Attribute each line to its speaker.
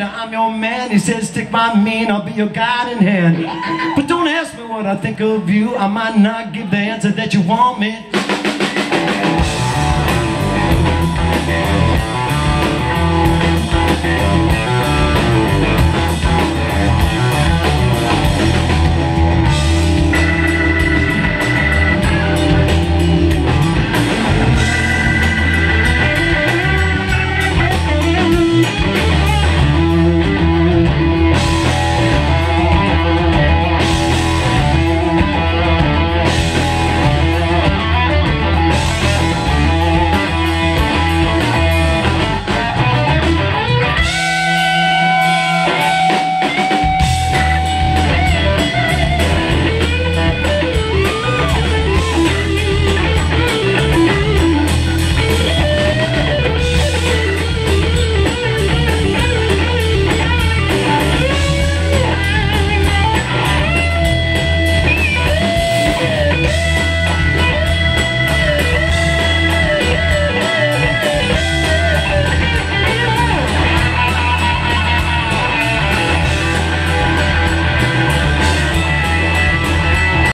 Speaker 1: I'm your man. He said, stick by me and I'll be your guiding hand. But don't ask me what I think of you. I might not give the answer that you want me